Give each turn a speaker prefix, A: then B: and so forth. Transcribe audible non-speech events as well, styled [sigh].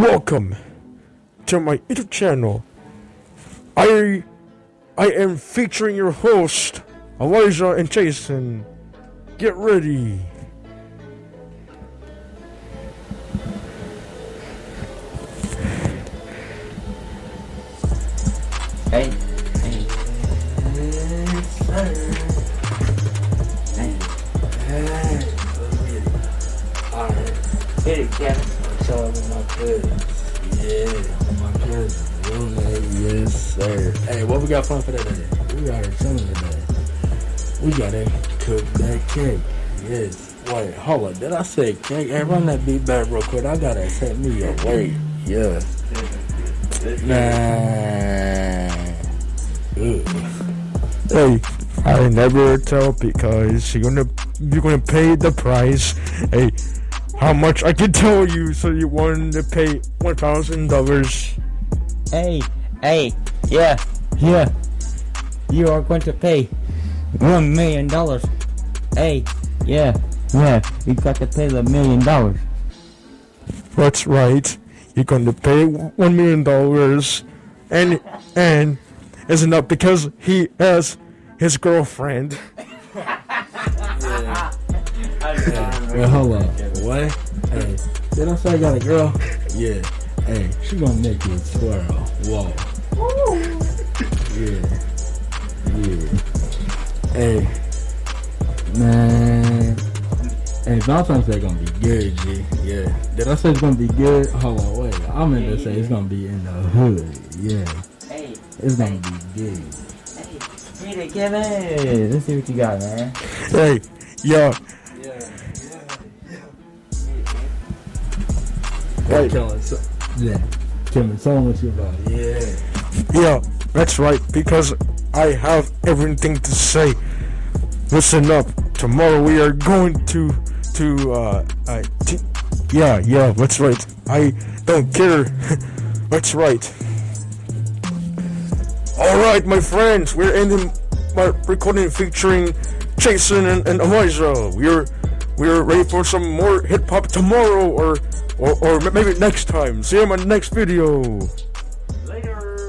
A: Welcome to my YouTube channel. I I am featuring your host, Elijah and Chasyn. Get ready.
B: Hey, hey. Hey. Hey.
C: Alright,
B: Hit it, Kevin.
C: so My. Yeah, my yes, sir. Hey, what we got fun for today? We got a chilling today. We gotta cook that cake. Yes. Wait, hold up. Did I say cake? Hey, run that beat back real quick. I gotta set me a wait. Yeah. Nah. Ugh.
A: Hey, I never tell because you're gonna you're gonna pay the price. Hey, how much I can tell you so you want to pay one thousand dollars.
B: Hey, hey, yeah, yeah. You are going to pay one million dollars. Hey, yeah, yeah. You got to pay the million dollars.
A: That's right. You're going to pay one million dollars, and and it's not because he has his girlfriend. [laughs]
C: Well, hold on. What? Hey, did I say I got a girl? Yeah. Hey, she gonna make you twirl. Whoa. Yeah. Yeah. Hey. Man. Hey, Valentine's Day gonna be good, G. Yeah. Did I say it's gonna be good? Hold on, wait. I meant to say it's gonna be in the hood. Yeah.
B: Hey,
C: It's gonna be good.
B: it, Kevin. Let's see what you got, man.
A: Hey, yeah,
C: Hey, killing so yeah. Killing so much about Yeah.
A: yeah, that's right. Because I have everything to say. Listen up. Tomorrow we are going to to uh, uh t- yeah, yeah. That's right. I don't care. [laughs] that's right. All right, my friends, we're ending my recording featuring Chasyn and, and Eliza. We're we're ready for some more hip hop tomorrow, or, or or maybe next time. See you in my next video.
B: Later.